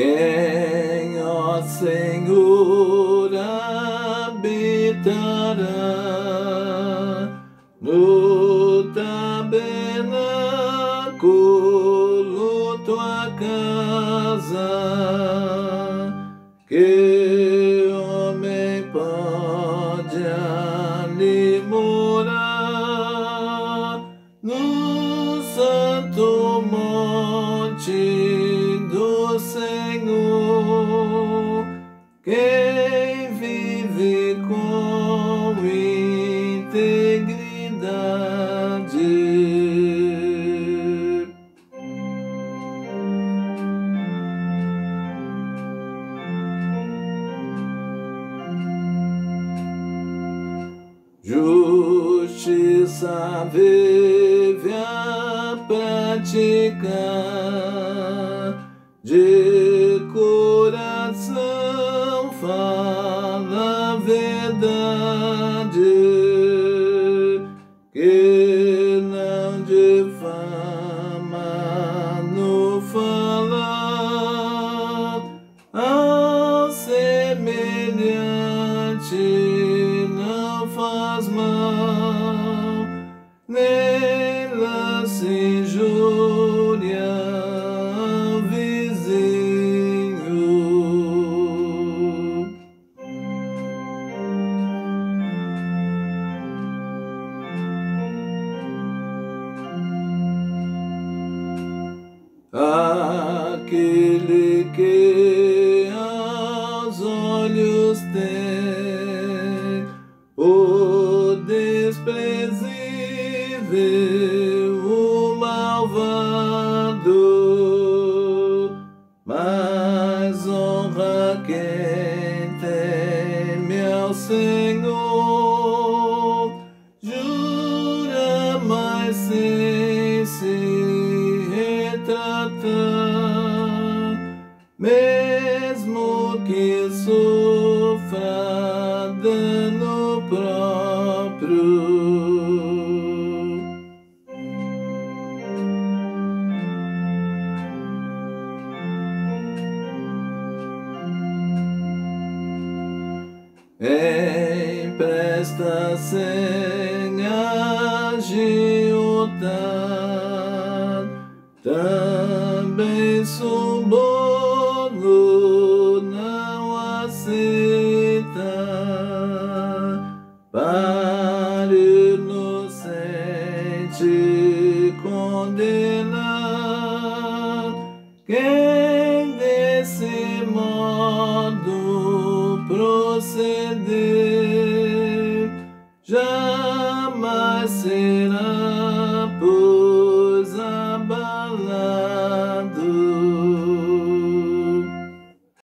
Quem, ó Senhor, habitará no tabernáculo tua casa? Justiça vive a praticar de coração fala a verdade que não difama lance injúria ao vizinho. Aquele que aos olhos tem desprezível, o malvado, mas honra quem teme ao Senhor, jura mais sem se retratar, mesmo que sofra dano próprio. Empresta sem agiota, também suborno não aceita. Para inocente condenar quem proceder jamais será